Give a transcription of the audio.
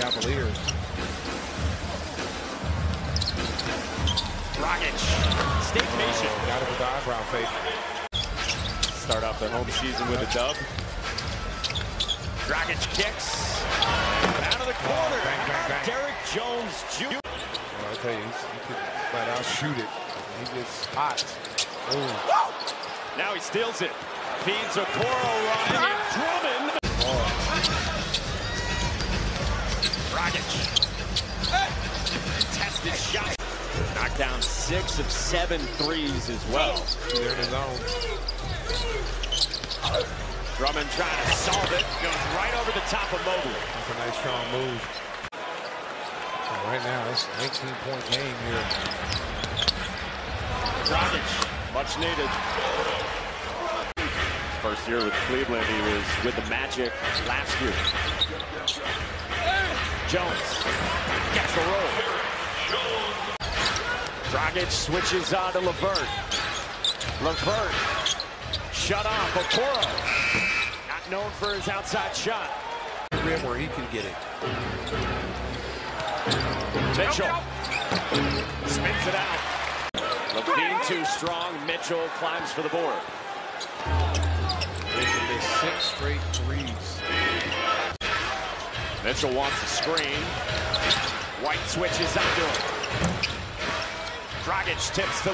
Cavaliers. Dragic, stay patient. Oh, got it with the eyebrow fake. Start off the home season with a dub. Dragic kicks. Out of the corner. Bang, bang, bang. Derrick Jones Jr. Well, I tell you, he's, he could flat out shoot it. He gets hot. Ooh. Now he steals it. Feeds a Okoro Ryan. Dragic. Tested shot. Knocked down six of seven threes as well. They're in his own. Drummond trying to solve it. Goes right over the top of Mobley. That's a nice strong move. And right now, it's a 19-point game here. Dragic, much needed. First year with Cleveland, he was with the Magic last year. Jones gets the roll. Dragic switches on to LeVert. LeVert shut off. Okoro, not known for his outside shot. Rim where he can get it. Mitchell spins it out. LaVine too strong. Mitchell climbs for the board. Mitchell wants a screen. White switches onto him. Dragic tips the